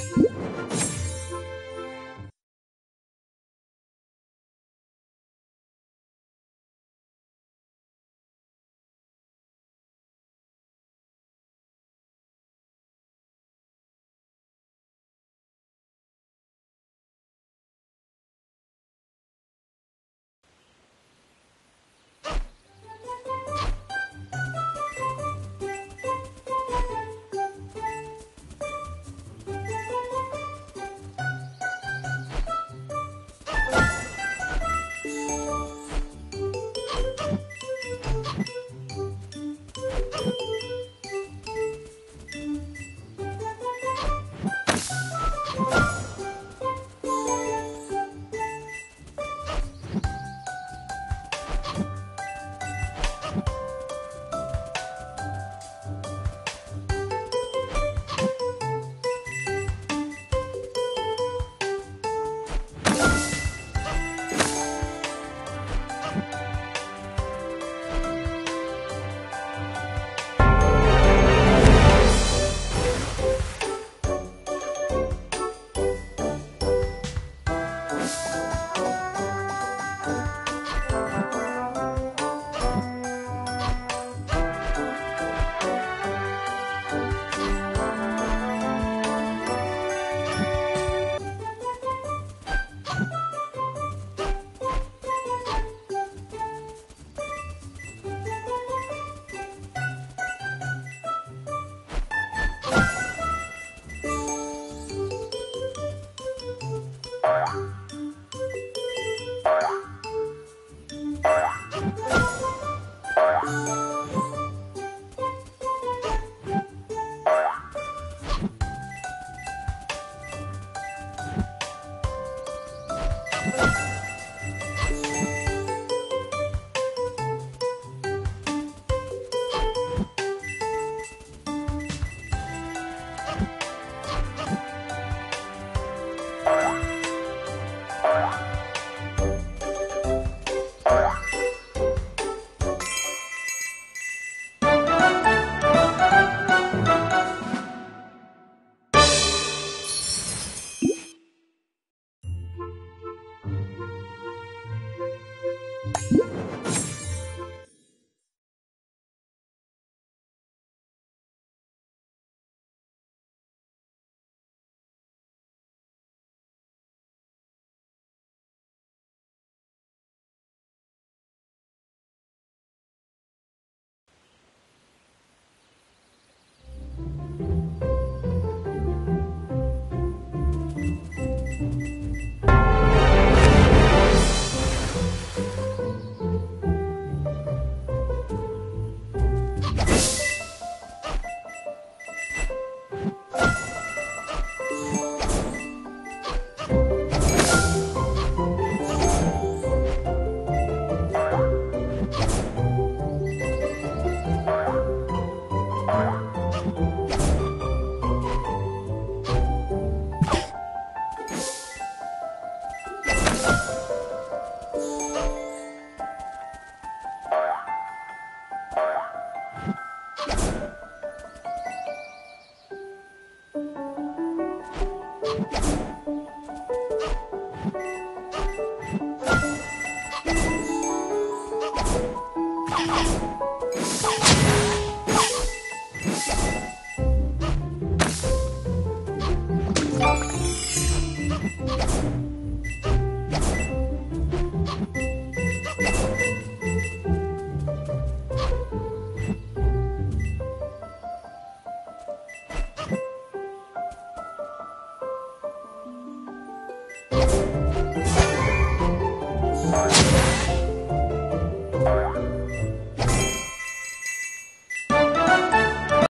you you